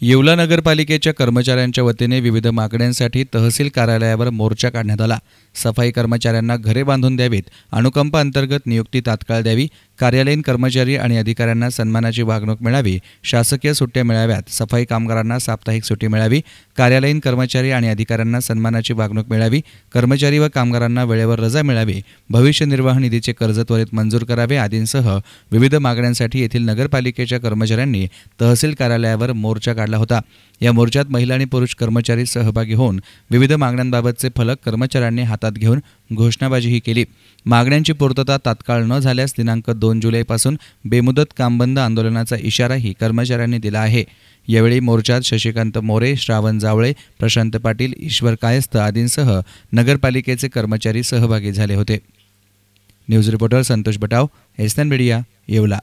येवला नगरपालिकेच्या कर्मचाऱ्यांच्या वतीने विविध मागण्यांसाठी तहसील कार्यालयावर मोर्चा काढण्यात आला. सफाई कर्मचाऱ्यांना घरे बांधून द्यावीत. अनुकंपा अंतर्गत नियुक्ती तात्काळ द्यावी. कार्यालयीन कर्मचारी आणि अधिकाऱ्यांना सन्मानाची वागणूक मिळावी. शासकीय सुट्ट्या मिळाव्यात. सफाई कामगारांना साप्ताहिक सुट्टी मिळावी. कार्यालयीन कर्मचारी आणि अधिकाऱ्यांना सन्मानाची वागणूक मिळावी. कर्मचारी व कामगारांना वेळेवर रजा मिळावी. भविष्य निर्वाह निधीचे कर्ज त्वरित मंजूर करावे. आदींसह विविध मागण्यांसाठी येथील नगरपालिकेच्या कर्मचाऱ्यांनी तहसील कार्यालयावर मोर्चा काढला होता. या मोर्चात महिला आणि पुरुष कर्मचारी सहभागी होऊन विविध मागण्यांबाबतचे फलक कर्मचाऱ्यांनी हातात घेऊन घोषणाबाजीही केली. मागण्यांची पूर्तता तात्काळ न झाल्यास दिनांक दोन जुलैपासून बेमुदत कामबंद आंदोलनाचा इशाराही कर्मचाऱ्यांनी दिला आहे. यावेळी मोर्चात शशिकांत मोरे श्रावण जावळे प्रशांत पाटील ईश्वर कायस्थ आदींसह नगरपालिकेचे कर्मचारी सहभागी झाले होते. News reporter Santosh Batav S N media Yeola.